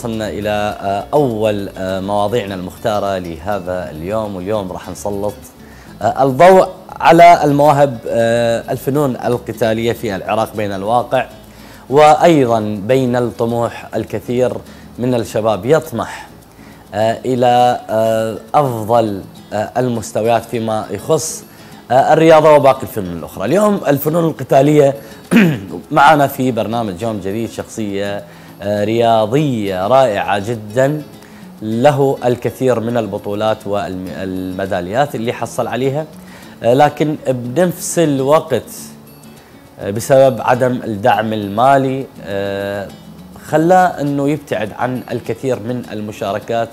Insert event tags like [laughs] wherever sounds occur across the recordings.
وصلنا إلى آه، أول آه، مواضيعنا المختارة لهذا اليوم واليوم راح نسلط آه، الضوء على المواهب الفنون القتالية في العراق بين الواقع وأيضا بين الطموح الكثير من الشباب يطمح إلى أفضل المستويات فيما يخص الرياضة وباقي الفنون الأخرى. اليوم الفنون القتالية [clears throat] معنا في برنامج يوم جديد شخصية رياضية رائعة جدا. له الكثير من البطولات والميداليات اللي حصل عليها. آه، لكن بنفس الوقت آه، بسبب عدم الدعم المالي آه، خلاه إنه يبتعد عن الكثير من المشاركات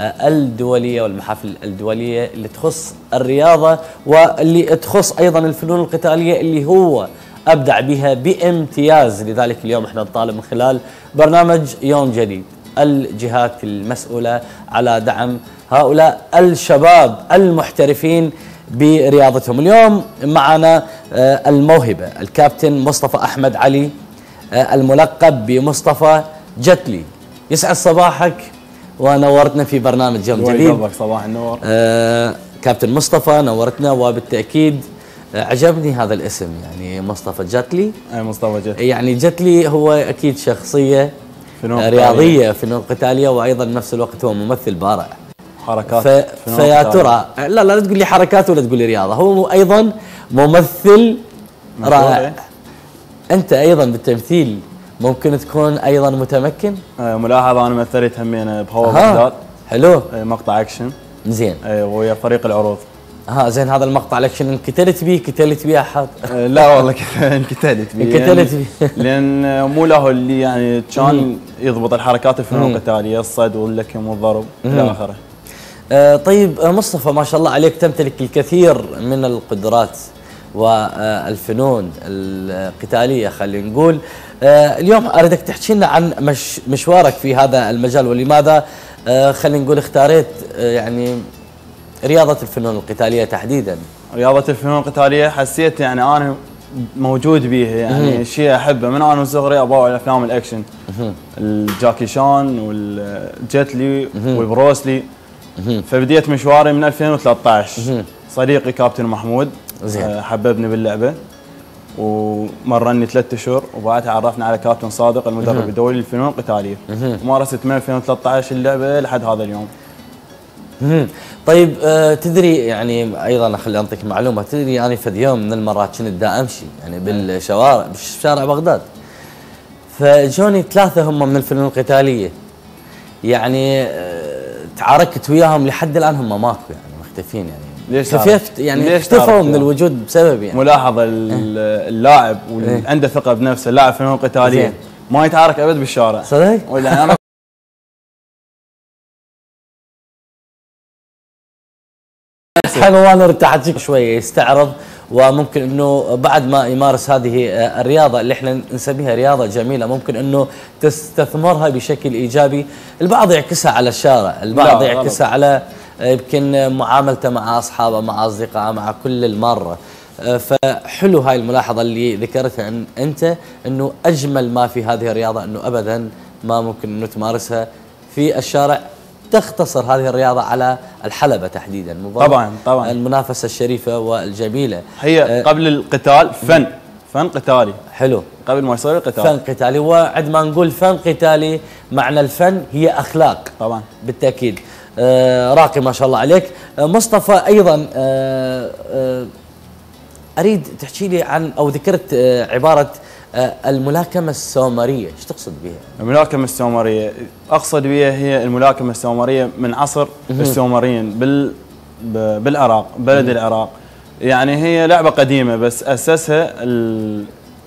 آه، الدولية والمحافل الدولية اللي تخص الرياضة واللي تخص أيضا الفنون القتالية اللي هو أبدع بها بامتياز. لذلك اليوم إحنا نطالب من خلال برنامج يوم جديد الجهات المسؤولة على دعم هؤلاء الشباب المحترفين برياضتهم. اليوم معنا آه، الموهبة الكابتن مصطفى أحمد علي آه، الملقب بمصطفى جتلي. يسعد صباحك. ونورتنا في برنامج يوم جديد. صباح النور. آه، كابتن مصطفى نورتنا. وبالتأكيد آه، عجبني هذا الاسم يعني مصطفى جتلي أي مصطفى جت يعني جتلي هو أكيد شخصية فنون. رياضية فنون قتالية وأيضا بنفس الوقت هو ممثل بارع. حركات ف... فيا. ترى لا لا لا تقول لي حركات ولا تقول لي رياضة. هو أيضا ممثل رائع. إيه. أنت أيضا بالتمثيل ممكن تكون أيضا متمكن؟ ملاحظة أنا مثلت همين بهوا بغداد. حلو. مقطع أكشن. زين. ويا فريق العروض. ها زين هذا المقطع الاكشن انقتلت بيه؟ قتلت بيه أحد؟ آه، لا والله [laughs] انقتلت بيه. انقتلت لأن- بيه. [laughs] لأن مو له اللي يعني كان يضبط الحركات الفنون. القتاليه الصد واللكم والضرب إلى آخره. آه طيب آه مصطفى ما شاء الله عليك تمتلك الكثير من القدرات والفنون القتالية خلينا نقول. اليوم أريدك تحكي لنا عن مش مشوارك في هذا المجال ولماذا؟ خلينا نقول اختاريت يعني رياضة الفنون القتالية تحديدا. رياضة الفنون القتالية حسيت يعني أنا موجود بيها يعني شيء أحبه من أنا وصغري أباوع على أفلام الأكشن. الجاكي شان والجيت لي والبروسلي فبديت مشواري من 2013 صديقي كابتن محمود زين. آه، حببني باللعبة ومرنني ثلاثة اشهر وبعدها عرفنا على كابتن صادق المدرب الدولي للفنون القتالية. ومارست من 2013 اللعبة لحد هذا اليوم. طيب آه تدري يعني أيضا خلي انطيك معلومة تدري يعني في يوم من المرات كنت دا أمشي يعني بالشوارع بشارع بغداد فجوني ثلاثة هم من الفنون القتالية يعني آه تعاركت وياهم لحد الآن هم ماكو يعني مختفين يعني ليش تعاركت؟ يعني ليش اختفوا من؟ الوجود بسبب يعني ملاحظة ال- اللاعب واللي إيه. عنده ثقة بنفسه اللاعب فنون قتالية. ما يتعارك أبد بالشارع صدق؟ ولا أنا وأنا ارتحت شوية يستعرض وممكن إنه بعد ما يمارس هذه آه، الرياضة اللي إحنا نسميها رياضة جميلة ممكن إنه تستثمرها بشكل إيجابي، البعض يعكسها على الشارع، البعض يعكسها على آه، يمكن معاملته مع أصحابه مع أصدقائه مع كل المرة. آه، فحلو هاي الملاحظة اللي ذكرتها أن أنت إنه أجمل ما في هذه الرياضة إنه ابدا ما ممكن إنه تمارسها في الشارع. تختصر هذه الرياضة على الحلبة تحديدا طبعاً، طبعاً. المنافسة الشريفة والجميلة. هي آه، قبل القتال فن فن قتالي. حلو. قبل ما يصير القتال. فن قتالي وعندما نقول فن قتالي معنى الفن هي أخلاق. طبعا. بالتأكيد. آه راقي ما شاء الله عليك. آه مصطفى أيضا آه آه أريد تحكي لي عن أو ذكرت آه عبارة آه الملاكمة السومرية إيش تقصد بها؟ الملاكمة السومرية أقصد بها هي الملاكمة السومرية من عصر السومريين بال بالعراق بلد العراق. يعني هي لعبة قديمة بس أسسها ال-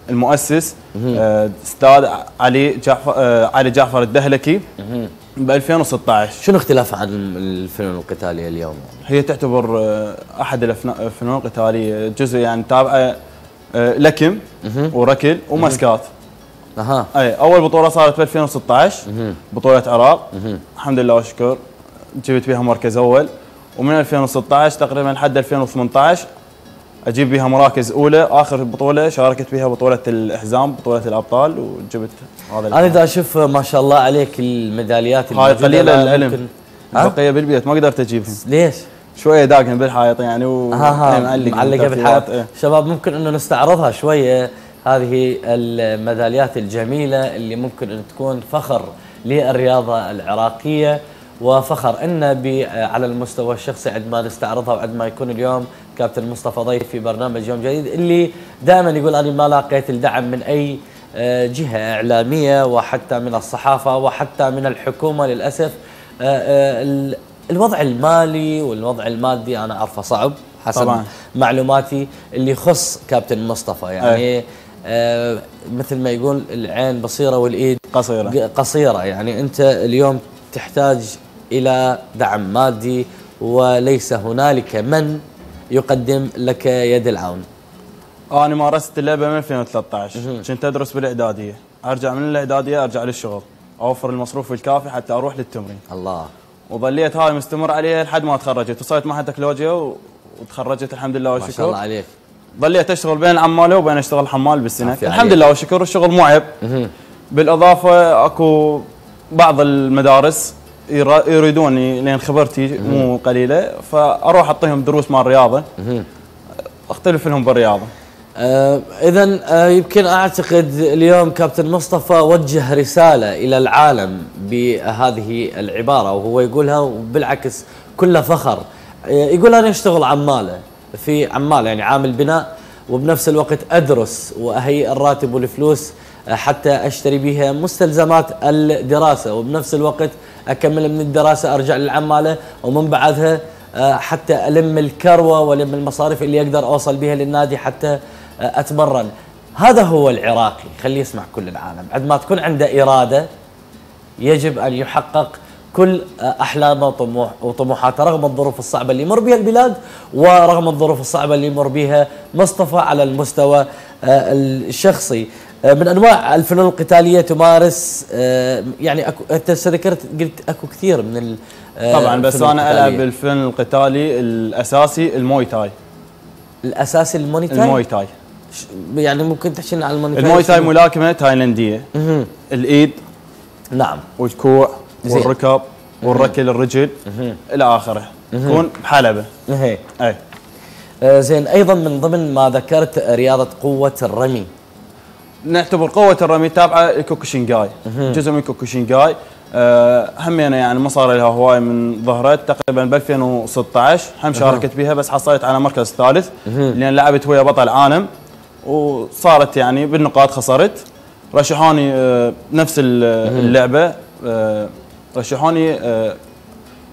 المؤسس آه، أستاذ علي جعفر آه، علي جعفر الدهلكي ب 2016 شنو اختلاف عن الفنون القتالية اليوم؟ هي تعتبر أحد الأفنا- الفنون القتالية جزء يعني تابعة آه، لكم وركل ومسكات أها. أي أول بطولة صارت ب 2016 بطولة عراق. الحمد لله والشكر جبت فيها مركز أول. ومن 2016 تقريبا لحد 2018 أجيب بها مراكز أولى. آخر بطولة شاركت بها بطولة الاحزام بطولة الأبطال وجبت هذا أنا إذا أشوف ما شاء الله عليك الميداليات هاي قليلة العلم؟ بقية بالبيت ما قدرت أجيبهم. ليش؟ شوية داقن بالحائط يعني و ها ها معلق معلقة بالترتيبات، بالحياة إيه. شباب ممكن إنه نستعرضها شوية. هذه الميداليات الجميلة اللي ممكن إن تكون فخر للرياضة العراقية وفخر إن على المستوى الشخصي عندما نستعرضها وعندما يكون اليوم كابتن مصطفى ضيف في برنامج يوم جديد اللي دائما يقول أنا ما لاقيت الدعم من أي آه، جهة إعلامية وحتى من الصحافة وحتى من الحكومة للأسف. آه، آه، الوضع المالي والوضع المادي أنا عارفه صعب حسب طبعاً. معلوماتي اللي يخص كابتن مصطفى. يعني آه مثل ما يقول العين بصيرة والإيد قصيرة. قصيرة. يعني أنت اليوم تحتاج إلى دعم مادي وليس هنالك من يقدم لك يد العون. أنا مارست اللعبة من 2013 كنت أدرس بالإعدادية. أرجع من الإعدادية أرجع للشغل. أوفر المصروف الكافي حتى أروح للتمرين. الله. وظليت هاي مستمر عليها لحد ما تخرجت. وصلت معهد تكنولوجيا وتخرجت الحمد لله ما شاء الله والشكر عليك. ظليت أشتغل بين العماله وبين أشتغل حمال بالسنة. الحمد. لله والشكر. الشغل مو عيب بالإضافة أكو بعض المدارس يريدوني لأن خبرتي مو قليلة فأروح أعطيهم دروس مال الرياضه أختلف لهم بالرياضة. آه اذا آه يمكن أعتقد اليوم كابتن مصطفى وجه رسالة إلى العالم بهذه العبارة وهو يقولها وبالعكس كله فخر. آه يقول أنا أشتغل عمالة في عمال يعني عامل بناء وبنفس الوقت أدرس وأهيئ الراتب والفلوس آه، حتى أشتري بها مستلزمات الدراسة وبنفس الوقت أكمل من الدراسة أرجع للعمالة ومن بعدها آه، حتى ألم الكروة وألم المصاريف اللي أقدر أوصل بها للنادي حتى أتمرن. هذا هو العراقي. خليه يسمع كل العالم. عندما ما تكون عنده إرادة يجب أن يحقق كل أحلامه وطموح وطموحاته رغم الظروف الصعبة اللي يمر بها البلاد ورغم الظروف الصعبة اللي يمر بها مصطفى على المستوى الشخصي. من أنواع الفنون القتالية تمارس يعني أكو أنت ذكرت قلت أكو كثير من طبعا بس أنا ألعب. الفن القتالي الأساسي الموي تاي. الأساسي الموني تاي؟ الموي تاي. ش- يعني ممكن تحكي لنا عن الموني تاي الموي تاي؟ ملاكمه تايلنديه. الإيد نعم. والكوع. والركب والركل الرجل إلى آخره. تكون بحلبة. هي أي. آه، زين. أيضا من ضمن ما ذكرت رياضة قوة الرمي. نعتبر قوة الرمي تابعة لكوكوشينجاي جزء من كوكوشينجاي أه همينة يعني ما صار لها هوايه من ظهرت تقريبا ب 2016 هم شاركت بها بس حصلت على مركز ثالث. لأن لعبت ويا بطل عالم. وصارت يعني بالنقاط خسرت. رشحوني أه نفس ال- اللعبة أه رشحوني أه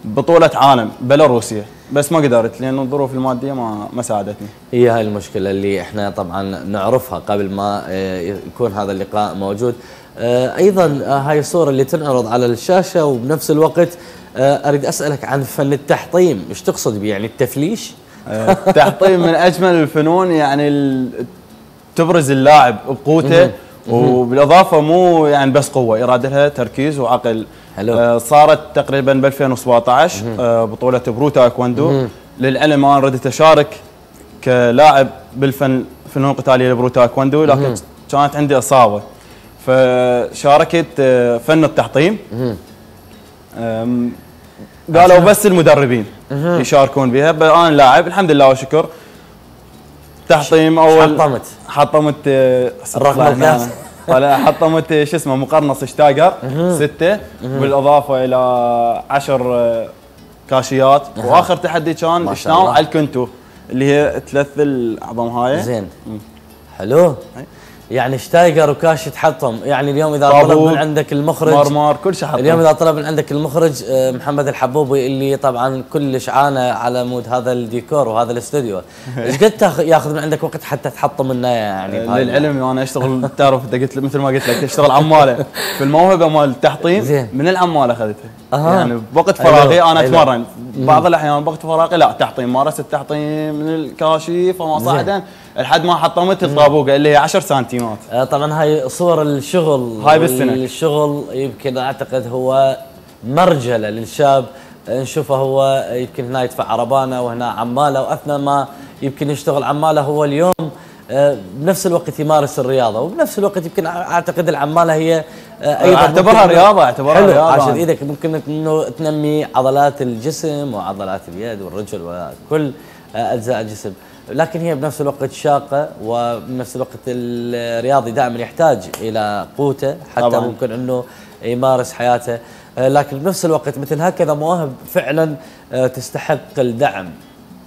بطولة عالم بيلاروسيا. بس ما قدرت لأن الظروف المادية ما ما ساعدتني. هي هاي المشكلة اللي إحنا طبعا نعرفها قبل ما آه، يكون هذا اللقاء موجود. آه، أيضا آه، هاي الصورة اللي تنعرض على الشاشة وبنفس الوقت آه، أريد أسألك عن فن التحطيم. إيش تقصد به يعني التفليش؟ التحطيم من أجمل الفنون يعني تبرز اللاعب بقوته وبالإضافة مو يعني بس قوة يراد لها تركيز وعقل. حلو. آه صارت تقريبا ب 2017 آه بطولة pro تايكوندو للعلم أنا ردت أشارك كلاعب بالفن فنون قتالية ال pro تايكوندو لكن كانت عندي إصابة. فشاركت آه فن التحطيم. قالوا بس المدربين يشاركون بها أنا لاعب الحمد لله والشكر تحطيم اول حطمت. حطمت آه، الرقم القياسي. طلع. حطمت آه، شو اسمه مقرنص شتايجر ستة. بالإضافة إلى عشر آه، كاشيات. وآخر تحدي كان الله. على الكنتو؟ اللي هي ثلاث الاعظم هاي. زين. حلو. يعني شتايجر وكاش تحطم يعني اليوم إذا طلب من عندك المخرج مرمار كل شيء حطم. اليوم إذا طلب من عندك المخرج آه، محمد الحبوبي اللي طبعا كلش عانى على مود هذا الديكور وهذا الاستوديو. [laughs] إيش قد ياخذ من عندك وقت حتى تحطم لنا يعني بهاي للعلم أنا أشتغل [laughs] تعرف انت قلت مثل ما قلت لك أشتغل عمالة. [laughs] في الموهبة مال التحطيم زين. من العمالة اخذتها أها. يعني بوقت فراغي أنا. أتمرن. بعض الأحيان بوقت فراغي لا تحطيم مارست التحطيم من الكاشيف وما صعدا لحد ما حطمت الطابوقه اللي هي 10 سنتيمات. آه، طبعا هاي صور الشغل هاي بالسنة. الشغل يمكن أعتقد هو مرجلة للشاب. نشوفه هو يمكن هنا يدفع عربانة وهنا عمالة وأثناء ما يمكن يشتغل عمالة هو اليوم آه، بنفس الوقت يمارس الرياضة. وبنفس الوقت يمكن أعتقد العمالة هي أيضا اعتبرها رياضة اعتبرها حلو رياضة. عشان إيدك ممكن إنه تنمي عضلات الجسم وعضلات اليد والرجل وكل آه، أجزاء الجسم. لكن هي بنفس الوقت شاقة وبنفس الوقت الرياضي دائما يحتاج إلى قوته حتى طبعا. ممكن إنه يمارس حياته. لكن بنفس الوقت مثل هكذا مواهب فعلا تستحق الدعم.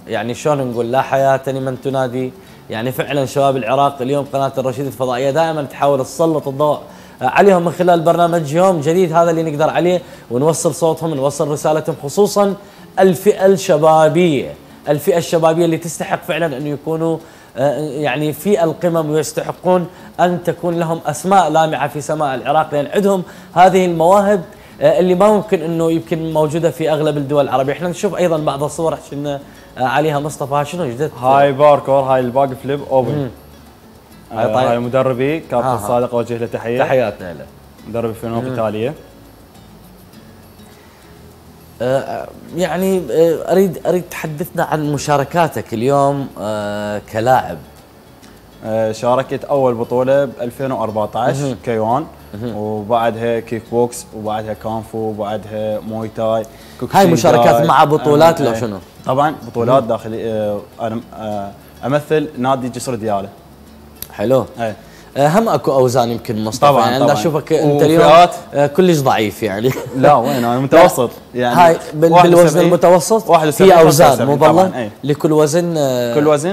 يعني شلون نقول؟ لا حياة لمن تنادي. يعني فعلا شباب العراق اليوم قناة الرشيد الفضائية دائما تحاول تسلط الضوء عليهم من خلال برنامج يوم جديد هذا اللي نقدر عليه ونوصل صوتهم نوصل رسالتهم خصوصا الفئة الشبابية. الفئة الشبابية اللي تستحق فعلا أن يكونوا آه، يعني في القمم ويستحقون أن تكون لهم أسماء لامعة في سماء العراق لأن عندهم هذه المواهب آه، اللي ما ممكن إنه يمكن موجودة في أغلب الدول العربية، إحنا نشوف أيضا بعض الصور عليها مصطفى. شنو جدد؟ هاي باركور هاي ال back flip open. هاي, طيب. هاي مدربي كابتن آه صادق اوجه له تحية. تحياتنا له. مدرب الفنون القتاليه آه يعني آه أريد أريد تحدثنا عن مشاركاتك اليوم آه كلاعب. آه شاركت أول بطولة ب 2014 K-1. وبعدها kickbox وبعدها كونغ فو وبعدها موي تاي هاي مشاركات مع بطولات لو شنو؟ طبعا بطولات داخلية آه، أنا آه، أمثل نادي جسر ديالة. حلو. إيه. هم أكو أوزان يمكن مصطفى. طبعا يعني طبعا. أشوفك انت اليوم كلش ضعيف يعني. لا وين؟ أنا متوسط. [laughs] يعني هاي بالوزن المتوسط في أوزان مو بالله لكل وزن كل وزن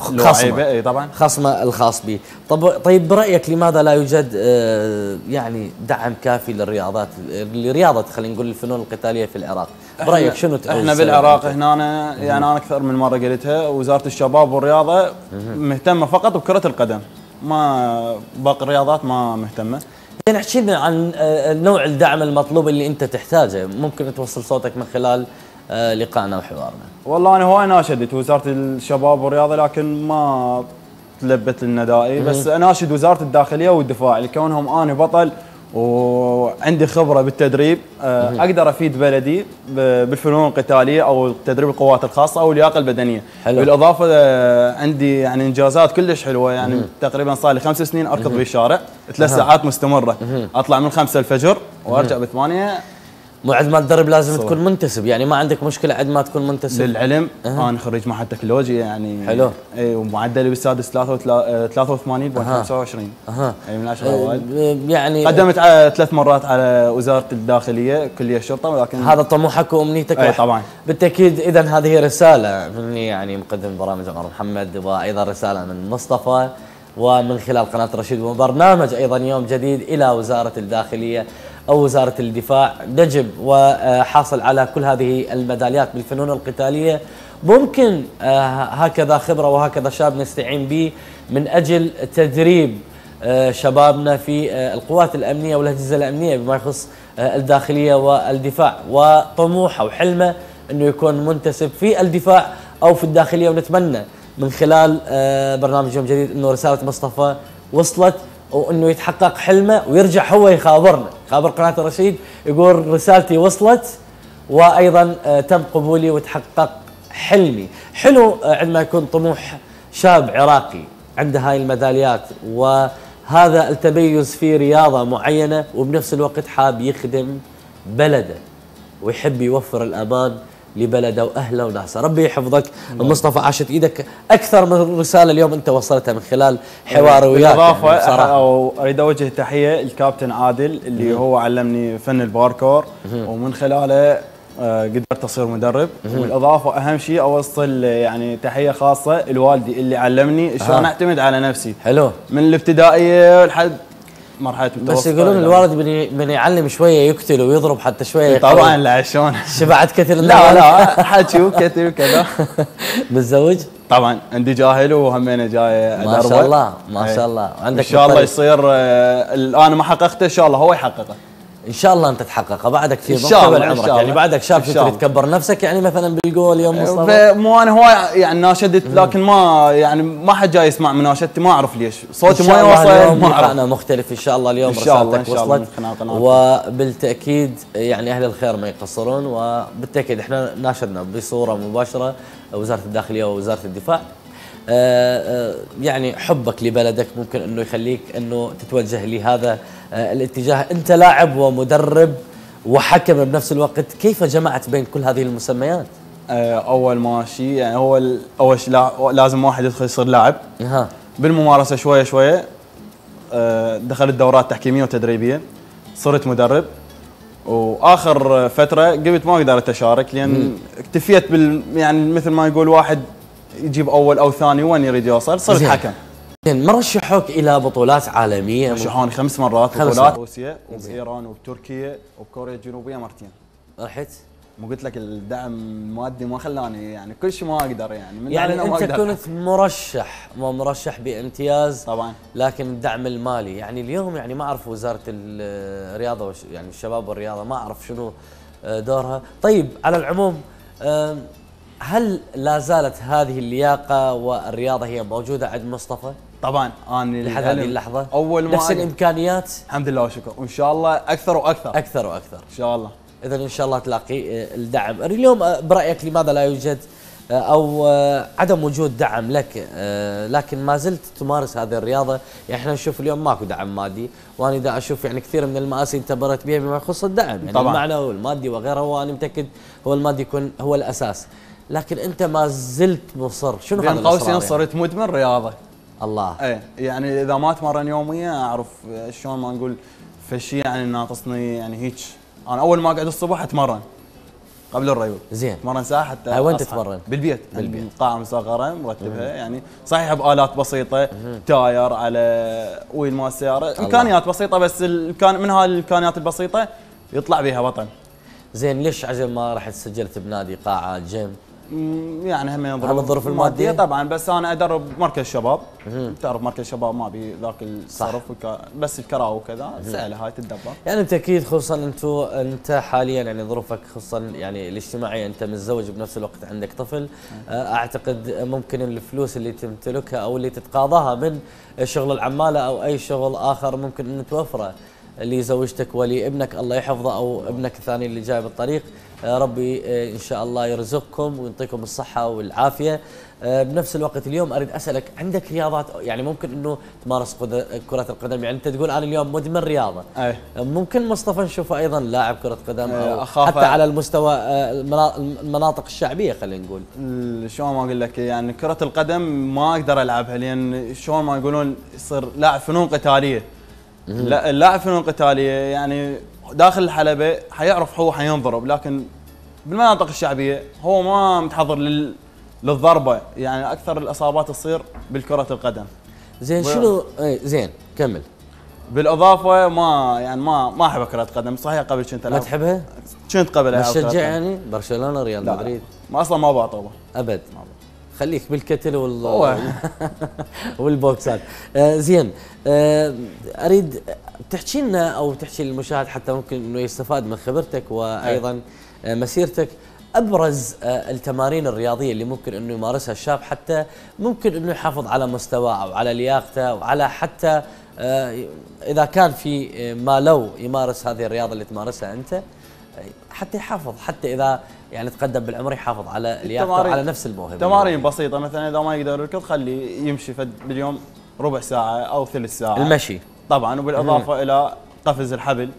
خصمه طبعا. خصمه الخاص به طب طيب برأيك لماذا لا يوجد آه، يعني دعم كافي للرياضات لرياضة خلينا نقول الفنون القتالية في العراق؟ برأيك شنو إحنا بالعراق هنا أنا يعني أنا أكثر من مرة قلتها وزارة الشباب والرياضة مهتمة فقط بكرة القدم. ما باقي الرياضات ما مهتمة. يعني احكي لنا عن آه، نوع الدعم المطلوب اللي أنت تحتاجه. ممكن توصل صوتك من خلال لقائنا وحوارنا. والله أنا هواي ناشدت وزارة الشباب والرياضة لكن ما تلبت الندائي بس اناشد وزارة الداخلية والدفاع لكونهم أنا بطل وعندي خبرة بالتدريب آه، أقدر أفيد بلدي بالفنون القتالية أو تدريب القوات الخاصة أو اللياقة البدنية. حلو. بالإضافة آه، عندي يعني إنجازات كلش حلوة يعني مم. تقريبا صار لي خمس سنين أركض بالشارع ثلاث ساعات مستمرة. مم. أطلع من خمسة الفجر وأرجع بثمانية عند ما تدرب لازم صور. تكون منتسب. يعني ما عندك مشكلة عند ما تكون منتسب. للعلم أه. أنا خريج معهد تكنولوجيا يعني حلو. اي ومعدلي بالسادس 83 ب 25 أها. اي من 10 أوائل. يعني قدمت على ثلاث مرات على وزارة الداخلية كلية الشرطة ولكن هذا طموحك وأمنيتك اي طبعا. بالتأكيد اذا هذه رسالة مني يعني مقدم برامج عمر محمد وأيضا رسالة من مصطفى ومن خلال قناة رشيد وبرنامج أيضا يوم جديد إلى وزارة الداخلية. أو وزارة الدفاع نجم وحاصل على كل هذه الميداليات بالفنون القتالية. ممكن آه، هكذا خبرة وهكذا شاب نستعين به من أجل تدريب آه، شبابنا في آه، القوات الأمنية والأجهزة الأمنية بما يخص الداخلية والدفاع. وطموحه وحلمه أنه يكون منتسب في الدفاع أو في الداخلية. ونتمنى من خلال برنامج يوم جديد أنه رسالة مصطفى وصلت وإنه يتحقق حلمه ويرجع هو يخابرنا خابر قناة الرشيد يقول رسالتي وصلت وأيضا آه، تم قبولي وتحقق حلمي. حلو آه، عندما يكون طموح شاب عراقي عنده هاي الميداليات وهذا التميز في رياضة معينة وبنفس الوقت حاب يخدم بلده ويحب يوفر الأمان لبلده وأهله وناسه. ربي يحفظك. مصطفى عاشت إيدك أكثر من رسالة اليوم أنت وصلتها من خلال حوار وياك بالاضافه يعني أريد أوجه تحية للكابتن عادل اللي مم. هو علمني فن الباركور. مم. ومن خلاله آه، قدرت أصير مدرب. بالإضافة أهم شيء أوصل يعني تحية خاصة لوالدي اللي علمني شلون أعتمد على نفسي. حلو. من الابتدائية لحد مرحلة بس يقولون الوالد من من يعلم شوية يقتل ويضرب حتى شوية طبعا لا شلون؟ شبعت كثير لا لا حكي وكثير وكذا. [laughs] متزوج؟ طبعا عندي جاهل وهمينه جاي ما شاء الله ما شاء الله. عندك إن شاء الله يصير آه، أنا ما حققته إن شاء الله هو يحققه. إن شاء الله أنت تحققها بعدك في مقتبل عمرك يعني. بعدك شاب الله. تكبر نفسك؟ يعني مثلا بالقول يوم مصطفى مو أنا هواي يعني ناشدت لكن ما يعني ما حد جاي يسمع مناشدتي ما أعرف ليش. صوتي ما يوصل ما أعرف. لقاءنا مختلف إن شاء الله. اليوم إن شاء الله، رسالتك إن شاء الله. وصلت. وبالتأكيد يعني أهل الخير ما يقصرون وبالتأكيد إحنا ناشدنا بصورة مباشرة. وزارة الداخلية ووزارة الدفاع. آه، آه، يعني حبك لبلدك ممكن إنه يخليك إنه تتوجه لهذا الاتجاه. انت لاعب ومدرب وحكم بنفس الوقت كيف جمعت بين كل هذه المسميات؟ آه، أول ما شيء يعني هو أول شيء لا- لازم واحد يدخل يصير لاعب. ها بالممارسة شوية شوية آه، دخلت دورات تحكيمية وتدريبية صرت مدرب. وآخر فترة قلت ما قدرت اشارك لأن اكتفيت بال يعني مثل ما يقول واحد يجيب أول أو ثاني وين يريد يوصل صرت. حكم. ما رشحوك إلى بطولات عالمية. رشحوني خمس مرات خمس بطولات مرات. روسيا وبايران وبتركيا وبكوريا الجنوبية مرتين. رحت مو قلت لك الدعم المادي ما خلاني يعني كل شيء ما أقدر يعني من يعني علينا ما أنت أقدر. كنت مرشح ومرشح بامتياز طبعا. لكن الدعم المالي. يعني اليوم يعني ما أعرف وزارة الرياضة وش يعني الشباب والرياضة ما أعرف شنو آه، دورها. طيب على العموم هل لا زالت هذه اللياقة والرياضة هي موجودة عند مصطفى؟ طبعا أنا لحد هذه اللحظة. أول ما نفس الإمكانيات؟ الحمد لله وشكر وإن شاء الله أكثر وأكثر. أكثر وأكثر. إن شاء الله. اذا إن شاء الله تلاقي آه، الدعم. اليوم آه، برأيك لماذا لا يوجد آه، أو عدم وجود دعم لك لكن ما زلت تمارس هذه الرياضة. يعني إحنا نشوف اليوم ماكو دعم مادي. وأنا دا أشوف يعني كثير من المآسي انت مرت بها بما يخص الدعم. يعني طبعاً. المعنى والمادي وغيره وأنا متأكد هو المادي يكون هو الأساس. لكن أنت ما زلت مصر. شنو هذا بين قوسين الإصرار يعني؟ صرت مدمن رياضة. الله. إيه يعني إذا ما أتمرن يوميا أعرف شلون ما نقول فشي يعني ناقصني يعني هيك. أنا أول ما أقعد الصبح أتمرن قبل الريوض زين. أتمرن ساعة حتى وين. تتمرن؟ بالبيت. بالبيت. بالبيت. قاعة مصغره مرتبها يعني صحيح بآلات بسيطة تاير على ويل مال السيارة. إمكانيات بسيطة بس الامكان من هاي الإمكانيات البسيطة يطلع بها بطل زين ليش عجل ما رحت سجلت بنادي قاعة جيم؟ يعني هم هم الظروف المادية؟ طبعا بس أنا أدرب مركز شباب. تعرف مركز شباب ما بي ذاك الصرف والك... بس الكراء وكذا سهلة هاي تتدبر. يعني بالتاكيد خصوصا انتو أنت حاليا يعني ظروفك خصوصا يعني الاجتماعية أنت متزوج بنفس الوقت عندك طفل. آه، أعتقد ممكن الفلوس اللي تمتلكها أو اللي تتقاضاها من شغل العمالة أو أي شغل آخر ممكن أن توفره لزوجتك ولابنك. الله يحفظه أو ابنك الثاني اللي جاي بالطريق. ربي آه، إن شاء الله يرزقكم ويعطيكم الصحة والعافية. آه، بنفس الوقت اليوم أريد أسألك عندك رياضات؟ يعني ممكن إنه تمارس كرة القدم يعني أنت تقول أنا اليوم مدمن رياضة. ممكن مصطفى نشوفه أيضا لاعب كرة قدم أو أخاف- حتى على المستوى آه، المنا- المناطق الشعبية خلينا نقول. شلون ما أقول لك يعني كرة القدم ما أقدر ألعبها لأن شلون ما يقولون يصير لاعب فنون قتالية. لا اللاعب فنون قتالية يعني داخل الحلبة حيعرف هو حينضرب لكن بالمناطق الشعبية هو ما متحضر لل للضربة يعني أكثر الإصابات تصير بالكرة القدم. زين شنو؟ اي زين كمل. بالإضافة ما يعني ما ما أحب كرة قدم صحيح قبل كنت ما تحبها؟ كنت قبل ما تشجع. يعني؟ برشلونة ريال مدريد؟ ما أصلا ما بعطوه أبد. خليك بالكتل وال. [laughs] والبوكسات. آه زين. آه أريد تحكي لنا أو تحكي للمشاهد حتى ممكن إنه يستفاد من خبرتك وأيضا آه مسيرتك. أبرز التمارين الرياضية اللي ممكن إنه يمارسها الشاب حتى ممكن إنه يحافظ على مستواه أو على لياقته وعلى حتى آه إذا كان في ما لو يمارس هذه الرياضة اللي تمارسها أنت حتى يحافظ. حتى إذا يعني تقدم بالعمر يحافظ على لياقته وعلى نفس الموهبة. تمارين بسيطة مثلا إذا ما يقدر يركض خليه يمشي فد باليوم ربع ساعة أو ثلث ساعة. المشي. طبعا وبالإضافة إلى قفز الحبل.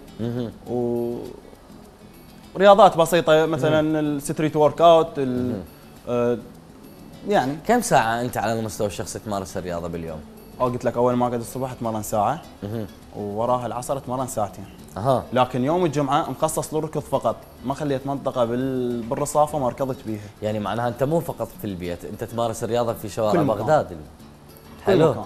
و رياضات بسيطة مثلا ال street workout آه، يعني. كم ساعة أنت على المستوى الشخصي تمارس الرياضة باليوم؟ أو قلت لك أول ما أقعد الصبح أتمرن ساعة. ووراها العصر أتمرن ساعتين. أها. لكن يوم الجمعة مخصص للركض فقط. ما خليت منطقة بال... بالرصافة ما ركضت بيها. يعني معناها أنت مو فقط في البيت أنت تمارس الرياضة في شوارع. بغداد. حلو. مكان.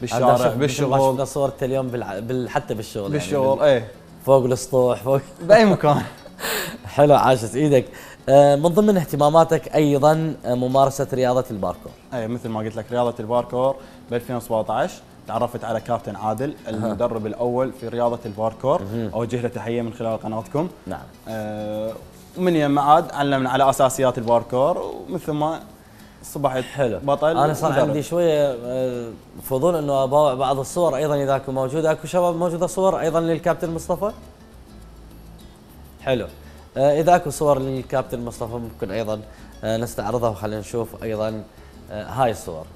بالشارع بالشغل. شفنا صورته اليوم بالع... بال... حتى بالشغل يعني. بالشغل بال... إيه. فوق السطوح فوق [laughs] بأي مكان. [laughs] حلو عاشت إيدك. آه من ضمن اهتماماتك أيضا آه، ممارسة رياضة الباركور. اي مثل ما قلت لك رياضة الباركور ب 2017 تعرفت على كابتن عادل المدرب الأول في رياضة الباركور أوجه له تحية من خلال قناتكم. نعم. آه، ومن يم عاد علمنا على أساسيات الباركور ومن ثم صبحت حلو. بطل أنا صار مدرب. عندي شوية آه، فضول إنه أباوع بعض الصور أيضا إذا أكو موجوده أكو شباب موجودة صور أيضا للكابتن مصطفى؟ حلو. آه، إذا أكو صور للكابتن مصطفى ممكن أيضا نستعرضها وخلينا نشوف أيضا هاي الصور.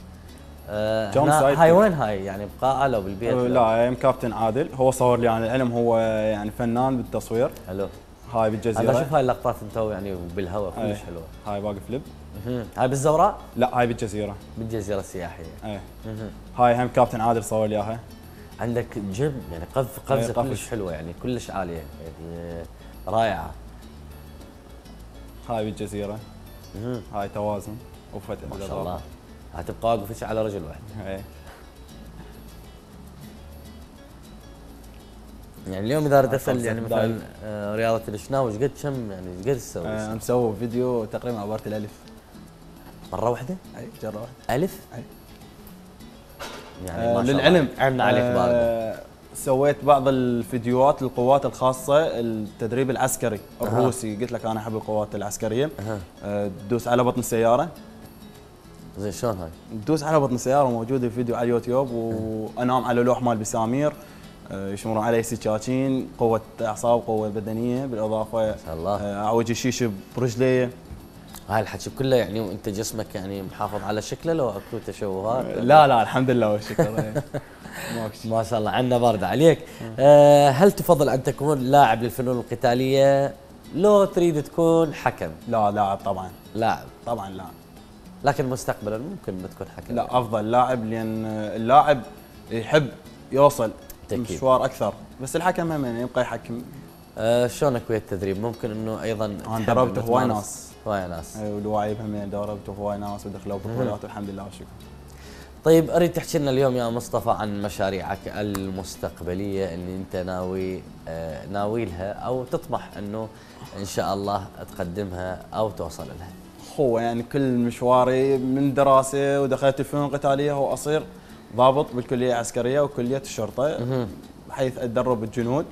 آه، جون هنا- سايد هاي؟ وين هاي؟ يعني بقاعه لو بالبيت آه، لا يم كابتن عادل. هو صور لي عن العلم هو يعني فنان بالتصوير. حلو. هاي بالجزيرة. شوف هاي اللقطات انت يعني بالهواء أي. كلش حلوة. هاي باقي فليب. هاي بالزوراء؟ لا هاي بالجزيرة. بالجزيرة السياحية. إيه. هاي هم كابتن عادل صور لي إياها. عندك جيم يعني قف قفزه إيه، قفز. كلش حلوة يعني كلش عالية يعني رائعة. هاي بالجزيرة. هاي توازن. وفتح ما شاء الله. هتبقى واقف على رجل واحد إيه يعني اليوم إذا ردت خمسة يعني دقايق. مثلا آه، رياضة الشناوي إيش قد كم يعني إيش قد تسوي؟ آه، مسوي فيديو تقريبا عبرت الألف مرة واحدة؟ أي جرة واحدة ألف؟ أي. يعني آه، ما شاء. للعلم عنا عليك بارد آه، سويت بعض الفيديوهات للقوات الخاصة التدريب العسكري الروسي قلت لك أنا أحب القوات العسكرية أها. آه، تدوس على بطن السيارة زين شلون هاي؟ تدوس على بطن السيارة موجود الفيديو على اليوتيوب وأنام على لوح مال بسامير آه، يشمرون علي سكاكين قوة أعصاب قوة بدنية بالإضافة ما شاء الله. آه، أعوج الشيشة برجلي. هاي الحكي كله يعني وأنت جسمك يعني محافظ على شكله لو أكو تشوهات؟ لا لا الحمد لله والشكر. [laughs] ما شاء الله عنا بارد عليك. آه هل تفضل أن تكون لاعب للفنون القتالية لو تريد تكون حكم؟ لا لاعب طبعا. لاعب. طبعا لاعب. لكن مستقبلا ممكن تكون حكم لا أفضل لاعب لأن اللاعب يحب يوصل تأكيد. مشوار أكثر. بس الحكم هم يعني يبقى يحكم. آه شلونك ويا التدريب؟ ممكن إنه أيضا أنا دربت هواي ناس. هواي ناس. والواعي هم يعني دربت هواي ناس ودخلوا بطولات والحمد لله والشكر طيب أريد تحكي لنا اليوم يا مصطفى عن مشاريعك المستقبلية اللي أنت ناوي آه ناوي لها أو تطمح إنه إن شاء الله تقدمها أو توصل لها. هو يعني كل مشواري من دراسة ودخلت الفنون القتاليه هو أصير ضابط بالكلية العسكرية وكلية الشرطة بحيث أتدرب الجنود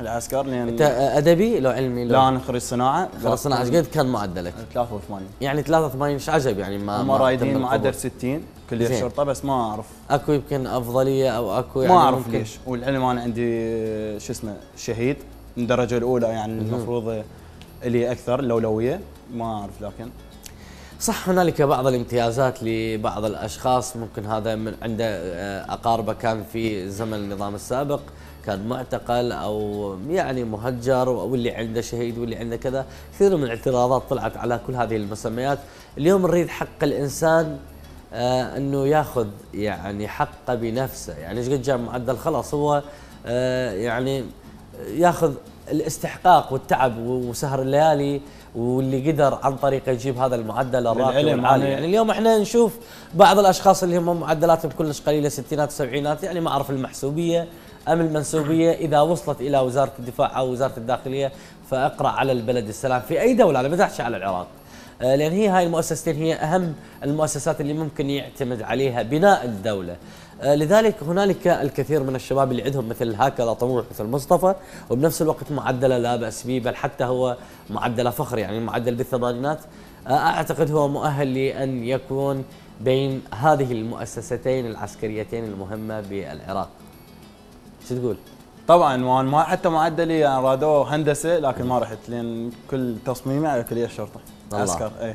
العسكر انت لأن آه، أدبي؟ لو علمي لو لا أنا خريج صناعة. خلاص أنا إيش قد كان معدلك؟ 83 يعني 83 إيش عجب يعني ما هم ما رايدين معدل القبول. 60 كلية. الشرطة بس ما أعرف. أكو يمكن أفضلية أو أكو يعني ما أعرف ممكن ليش. والعلم أنا عندي شو اسمه شهيد من الدرجة الأولى يعني المفروض لي أكثر الأولوية. ما أعرف لكن صح هنالك بعض الامتيازات لبعض الأشخاص. ممكن هذا من عنده آه، أقاربه كان في زمن النظام السابق كان معتقل أو يعني مهجر واللي عنده شهيد واللي عنده كذا. كثير من الاعتراضات طلعت على كل هذه المسميات. اليوم نريد حق الإنسان آه إنه ياخذ يعني حقه بنفسه. يعني إيش قد جاب معدل خلاص؟ هو آه يعني ياخذ الاستحقاق والتعب وسهر الليالي واللي قدر عن طريقه يجيب هذا المعدل الراقي والعالي. يعني اليوم إحنا نشوف بعض الأشخاص اللي هم معدلاتهم كلش قليلة ستينات وسبعينات يعني ما أعرف المحسوبية أم المنسوبية. إذا وصلت إلى وزارة الدفاع أو وزارة الداخلية فأقرأ على البلد السلام في أي دولة. أنا بتحكي على العراق. آه، لأن هي هاي المؤسستين هي أهم المؤسسات اللي ممكن يعتمد عليها بناء الدولة. لذلك هنالك الكثير من الشباب اللي عندهم مثل هكذا طموح مثل مصطفى وبنفس الوقت معدله لا بأس به بل حتى هو معدله فخر يعني معدل بالثمانينات آه، أعتقد هو مؤهل لأن يكون بين هذه المؤسستين العسكريتين المهمة بالعراق. شو تقول؟ طبعا وأنا ما حتى معدلي يعني رادوه هندسة لكن ما رحت لأن كل تصميمي على كليه الشرطه. عسكر اي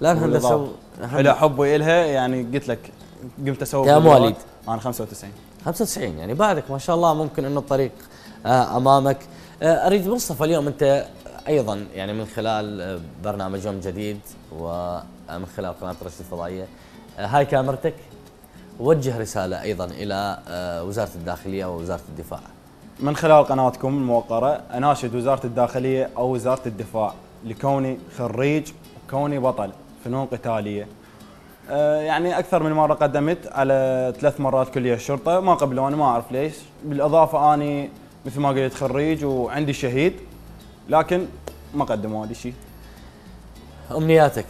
لا الهندسة. إلى حبي إلها يعني قلت لك قمت أسوي فيديوهات. مواليد؟ أنا 95 95 يعني بعدك ما شاء الله ممكن انه الطريق آه، أمامك. آه، أريد مصطفى اليوم أنت أيضا يعني من خلال آه، برنامج يوم جديد ومن خلال قناة رشد الفضائية. هاي كاميرتك. وجه رسالة أيضا إلى وزارة الداخلية ووزارة الدفاع. من خلال قناتكم الموقرة أناشد وزارة الداخلية أو وزارة الدفاع لكوني خريج وكوني بطل فنون قتالية آه، يعني أكثر من مرة قدمت على ثلاث مرات كلية الشرطة ما قبلوني ما أعرف ليش. بالإضافة أني مثل ما قلت خريج وعندي شهيد لكن ما قدموا لي شيء أمنياتك.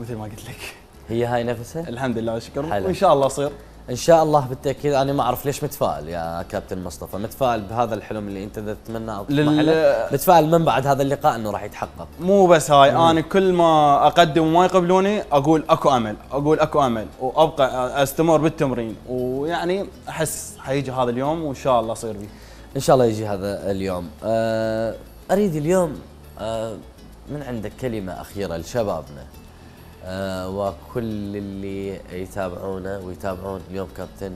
مثل ما قلت لك. هي هاي نفسها؟ الحمد لله حلو. وإن شاء الله أصير إن شاء الله بالتأكيد أنا ما أعرف ليش متفائل يا كابتن مصطفى. متفائل بهذا الحلم اللي أنت تتمناه أو لل- متفائل من بعد هذا اللقاء إنه راح يتحقق؟ مو بس هاي أنا كل ما أقدم وما يقبلوني أقول أكو أمل أقول أكو أمل وأبقى أستمر بالتمرين ويعني أحس حيجي هذا اليوم وإن شاء الله اصير بيه إن شاء الله يجي هذا اليوم. آه، أريد اليوم آه، من عندك كلمة أخيرة لشبابنا. آه، وكل اللي يتابعونا ويتابعون اليوم كابتن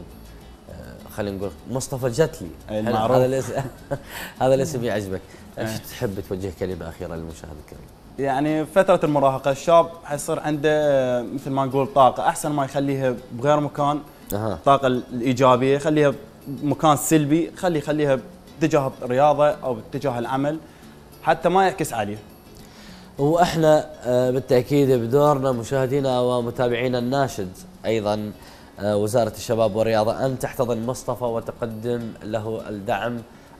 آه، خلينا نقول مصطفى جتلي أي حلو، المعروف. هذا الاسم [laughs] هذا الاسم يعجبك؟ إيش تحب توجه كلمة أخيرة للمشاهد الكريم؟ يعني فترة المراهقة الشاب حيصير عنده آه، مثل ما نقول طاقة. أحسن ما يخليها بغير مكان أها. الطاقة الإيجابية يخليها بمكان سلبي خلي يخليها باتجاه الرياضة أو باتجاه العمل حتى ما يعكس عليه. وإحنا آه، بالتأكيد بدورنا مشاهدينا ومتابعينا الناشد أيضا آه، وزارة الشباب والرياضة أن تحتضن مصطفى وتقدم له الدعم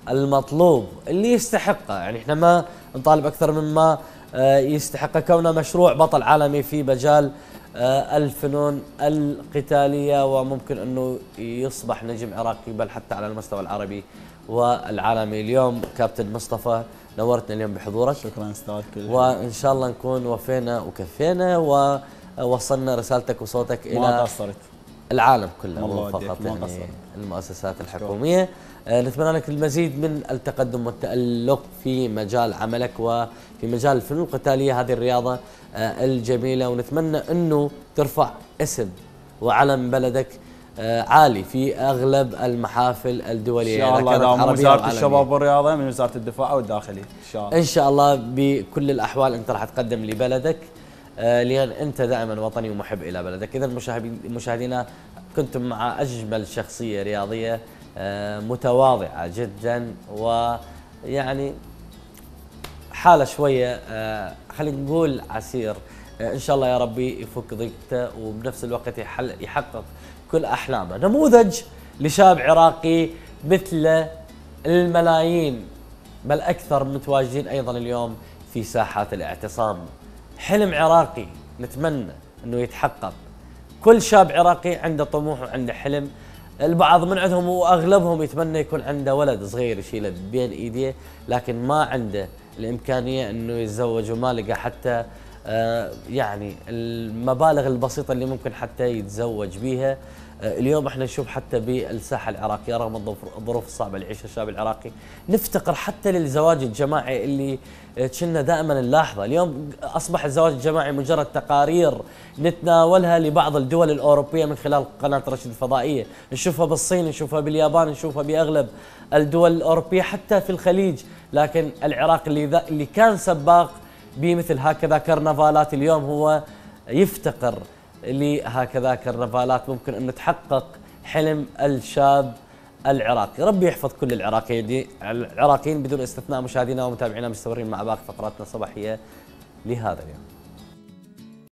المطلوب اللي يستحقه. يعني إحنا ما نطالب أكثر مما آه، يستحقه كونه مشروع بطل عالمي في مجال الفنون القتالية وممكن أنه يصبح نجم عراقي بل حتى على المستوى العربي والعالمي. اليوم كابتن مصطفى نورتنا اليوم بحضورك. شكرا أستاذ كل وإن شاء الله نكون وفينا وكفينا ووصلنا رسالتك وصوتك ما إلى قصرت. العالم كله مو فقط ما يعني. المؤسسات الحكومية. آه، نتمنى لك المزيد من التقدم والتألق في مجال عملك وفي مجال الفنون القتالية هذه الرياضة آه، الجميلة. ونتمنى إنه ترفع اسم وعلم بلدك عالي في أغلب المحافل الدولية. شاء إذا الله وزارة وعالمية. الشباب والرياضة من وزارة الدفاع والداخلية إن شاء الله. إن شاء الله بكل الأحوال أنت راح تقدم لبلدك. آه، لأن أنت دائما وطني ومحب إلى بلدك. اذا مشاهدي- مشاهدينا كنتم مع أجمل شخصية رياضية آه، متواضعة جدا ويعني حالة شوية آه، خلينا نقول عسير. آه، إن شاء الله يا ربي يفك ضيقته وبنفس الوقت يحقق كل أحلامه. نموذج لشاب عراقي مثل الملايين بل أكثر متواجدين أيضا اليوم في ساحات الاعتصام. حلم عراقي نتمنى إنه يتحقق. كل شاب عراقي عنده طموح وعنده حلم. البعض من عندهم وأغلبهم يتمنى يكون عنده ولد صغير يشيله بين إيديه لكن ما عنده الإمكانية إنه يتزوج وما لقى حتى يعني المبالغ البسيطة اللي ممكن حتى يتزوج بيها. آه، اليوم إحنا نشوف حتى بالساحة العراقية رغم الظروف- الصعبه اللي يعيشها الشاب العراقي نفتقر حتى للزواج الجماعي اللي آه، كنا دائما نلاحظه. اليوم أصبح الزواج الجماعي مجرد تقارير نتناولها لبعض الدول الأوروبية من خلال قناة رشد الفضائيه نشوفها بالصين نشوفها باليابان نشوفها بأغلب الدول الأوروبية حتى في الخليج. لكن العراق اللي اللي كان سباق بمثل هكذا كرنفالات اليوم هو يفتقر لهكذا كرنفالات ممكن انه تحقق حلم الشاب العراقي. ربي يحفظ كل العراقيين العراقيين بدون استثناء مشاهدينا ومتابعينا مستمرين مع باقي فقراتنا الصباحية لهذا اليوم.